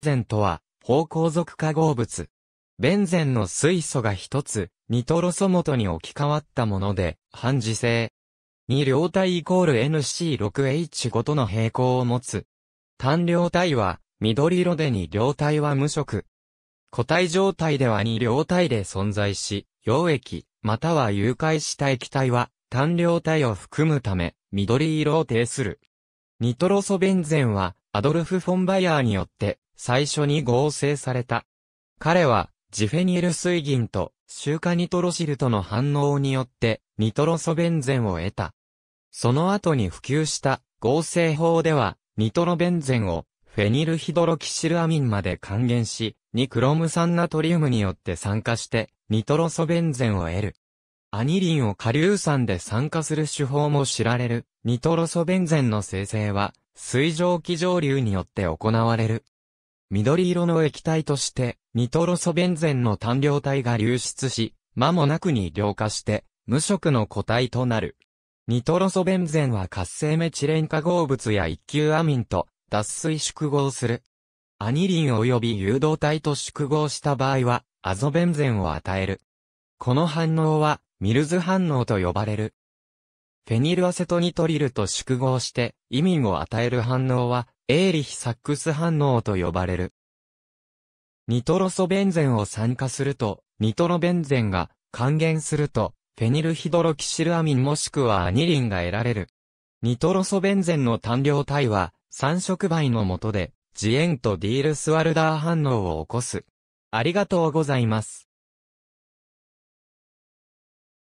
ゼンとは、芳香属化合物。ベンゼンの水素が一つ、ニトロソ元に置き換わったもので、反時性。二両体イコール NC6H5 との平行を持つ。単両体は、緑色で二両体は無色。固体状態では二両体で存在し、溶液、または融解した液体は、単両体を含むため、緑色を呈する。ニトロソベンゼンは、アドルフ・フォンバイヤーによって、最初に合成された。彼は、ジフェニル水銀と、シ化ニトロシルとの反応によって、ニトロソベンゼンを得た。その後に普及した合成法では、ニトロベンゼンをフェニルヒドロキシルアミンまで還元し、ニクロム酸ナトリウムによって酸化して、ニトロソベンゼンを得る。アニリンを下硫酸で酸化する手法も知られる、ニトロソベンゼンの生成は、水蒸気蒸留によって行われる。緑色の液体として、ニトロソベンゼンの単量体が流出し、間もなくに量化して、無色の固体となる。ニトロソベンゼンは活性メチレン化合物や一級アミンと脱水縮合する。アニリン及び誘導体と縮合した場合は、アゾベンゼンを与える。この反応は、ミルズ反応と呼ばれる。フェニルアセトニトリルと縮合して、意味を与える反応は、エーリヒサックス反応と呼ばれる。ニトロソベンゼンを酸化すると、ニトロベンゼンが還元すると、フェニルヒドロキシルアミンもしくはアニリンが得られる。ニトロソベンゼンの単量体は、三色媒の下で、ジエンとディールスワルダー反応を起こす。ありがとうございます。